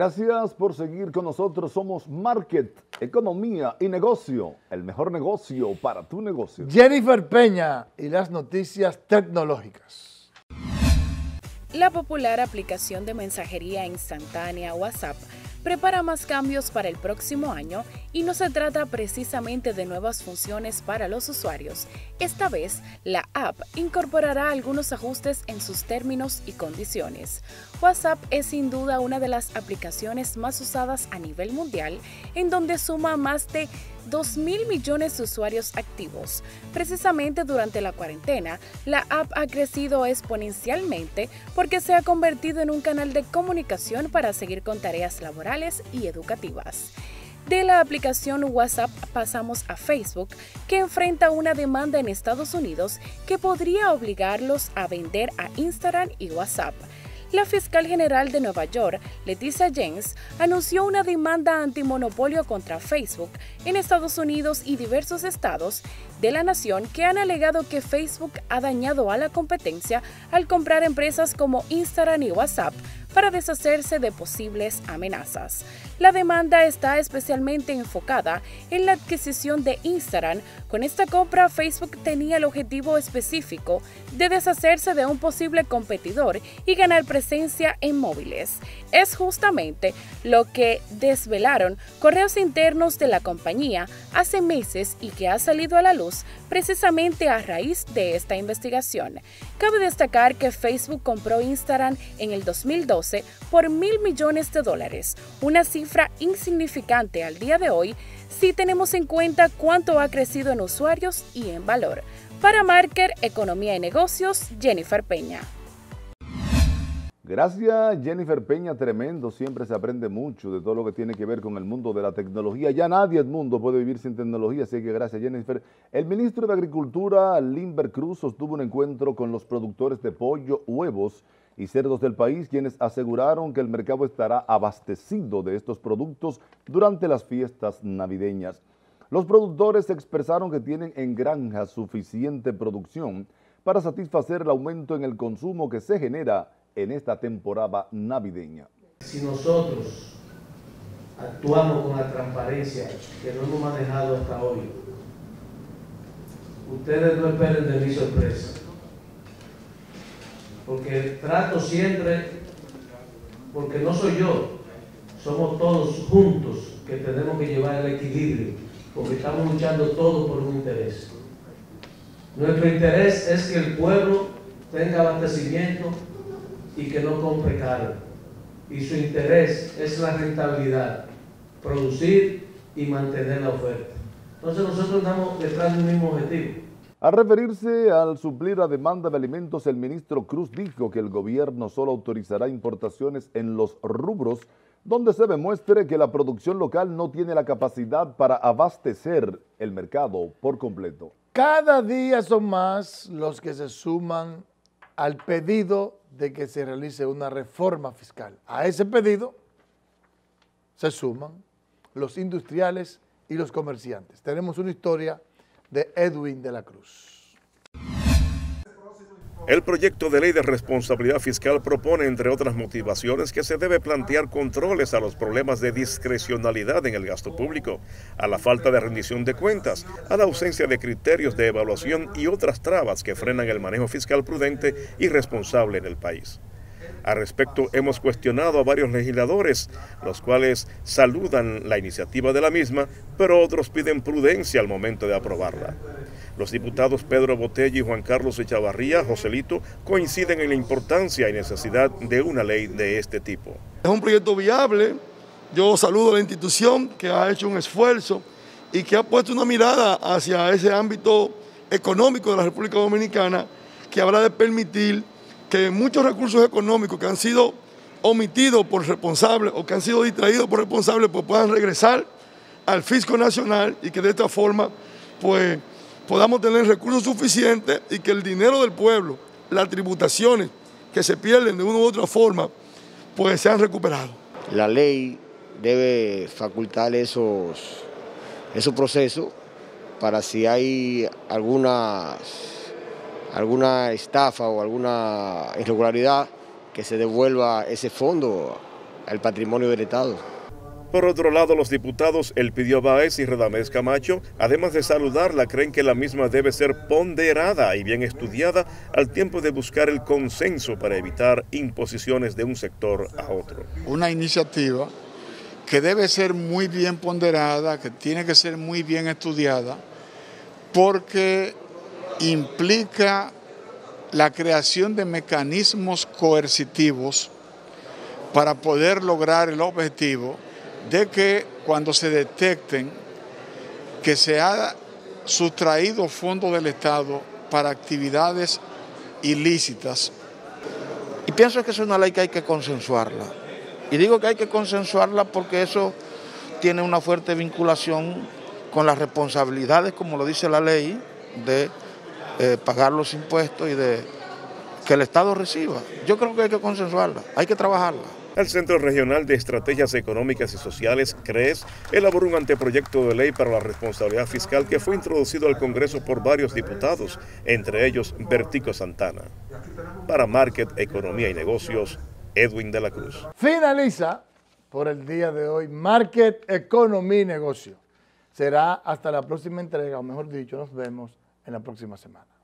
Gracias por seguir con nosotros. Somos Market, Economía y Negocio. El mejor negocio para tu negocio. Jennifer Peña y las noticias tecnológicas. La popular aplicación de mensajería instantánea WhatsApp prepara más cambios para el próximo año y no se trata precisamente de nuevas funciones para los usuarios. Esta vez, la app incorporará algunos ajustes en sus términos y condiciones. WhatsApp es sin duda una de las aplicaciones más usadas a nivel mundial, en donde suma más de 2 mil millones de usuarios activos. Precisamente durante la cuarentena, la app ha crecido exponencialmente porque se ha convertido en un canal de comunicación para seguir con tareas laborales y educativas. De la aplicación WhatsApp pasamos a Facebook, que enfrenta una demanda en Estados Unidos que podría obligarlos a vender a Instagram y WhatsApp. La fiscal general de Nueva York, Leticia James, anunció una demanda antimonopolio contra Facebook en Estados Unidos y diversos estados de la nación que han alegado que Facebook ha dañado a la competencia al comprar empresas como Instagram y WhatsApp para deshacerse de posibles amenazas. La demanda está especialmente enfocada en la adquisición de Instagram. Con esta compra, Facebook tenía el objetivo específico de deshacerse de un posible competidor y ganar presencia en móviles. Es justamente lo que desvelaron correos internos de la compañía hace meses y que ha salido a la luz precisamente a raíz de esta investigación. Cabe destacar que Facebook compró Instagram en el 2012 por mil millones de dólares, una cifra insignificante al día de hoy si tenemos en cuenta cuánto ha crecido en usuarios y en valor. Para Marker, Economía y Negocios, Jennifer Peña. Gracias Jennifer Peña, tremendo, siempre se aprende mucho de todo lo que tiene que ver con el mundo de la tecnología. Ya nadie el mundo puede vivir sin tecnología, así que gracias Jennifer. El ministro de Agricultura, Limber Cruz, sostuvo un encuentro con los productores de pollo, huevos y cerdos del país, quienes aseguraron que el mercado estará abastecido de estos productos durante las fiestas navideñas. Los productores expresaron que tienen en granja suficiente producción para satisfacer el aumento en el consumo que se genera en esta temporada navideña. Si nosotros actuamos con la transparencia que no hemos manejado hasta hoy, ustedes no esperen de mi sorpresa, porque trato siempre, porque no soy yo, somos todos juntos que tenemos que llevar el equilibrio, porque estamos luchando todos por un interés. Nuestro interés es que el pueblo tenga abastecimiento y que no compre caro. Y su interés es la rentabilidad, producir y mantener la oferta. Entonces nosotros estamos detrás del mismo objetivo. Al referirse al suplir la demanda de alimentos, el ministro Cruz dijo que el gobierno solo autorizará importaciones en los rubros donde se demuestre que la producción local no tiene la capacidad para abastecer el mercado por completo. Cada día son más los que se suman al pedido de que se realice una reforma fiscal. A ese pedido se suman los industriales y los comerciantes. Tenemos una historia de Edwin de la Cruz. El proyecto de ley de responsabilidad fiscal propone, entre otras motivaciones, que se debe plantear controles a los problemas de discrecionalidad en el gasto público, a la falta de rendición de cuentas, a la ausencia de criterios de evaluación y otras trabas que frenan el manejo fiscal prudente y responsable en el país. Al respecto, hemos cuestionado a varios legisladores, los cuales saludan la iniciativa de la misma, pero otros piden prudencia al momento de aprobarla. Los diputados Pedro Botella y Juan Carlos Echavarría, Joselito, coinciden en la importancia y necesidad de una ley de este tipo. Es un proyecto viable. Yo saludo a la institución que ha hecho un esfuerzo y que ha puesto una mirada hacia ese ámbito económico de la República Dominicana que habrá de permitir que muchos recursos económicos que han sido omitidos por responsables o que han sido distraídos por responsables pues puedan regresar al fisco nacional y que de esta forma pues podamos tener recursos suficientes y que el dinero del pueblo, las tributaciones que se pierden de una u otra forma, pues sean recuperados. La ley debe facultar esos, esos procesos para si hay alguna, alguna estafa o alguna irregularidad, que se devuelva ese fondo el patrimonio del Estado. Por otro lado, los diputados Elpidio Báez y Redamés Camacho, además de saludarla, creen que la misma debe ser ponderada y bien estudiada al tiempo de buscar el consenso para evitar imposiciones de un sector a otro. Una iniciativa que debe ser muy bien ponderada, que tiene que ser muy bien estudiada, porque implica la creación de mecanismos coercitivos para poder lograr el objetivo de que cuando se detecten que se ha sustraído fondos del Estado para actividades ilícitas. Y pienso que es una ley que hay que consensuarla. Y digo que hay que consensuarla porque eso tiene una fuerte vinculación con las responsabilidades, como lo dice la ley, de eh, pagar los impuestos y de que el Estado reciba. Yo creo que hay que consensuarla, hay que trabajarla. El Centro Regional de Estrategias Económicas y Sociales, CRES, elaboró un anteproyecto de ley para la responsabilidad fiscal que fue introducido al Congreso por varios diputados, entre ellos Bertico Santana. Para Market, Economía y Negocios, Edwin de la Cruz. Finaliza por el día de hoy Market, Economía y Negocios. Será hasta la próxima entrega, o mejor dicho, nos vemos en la próxima semana.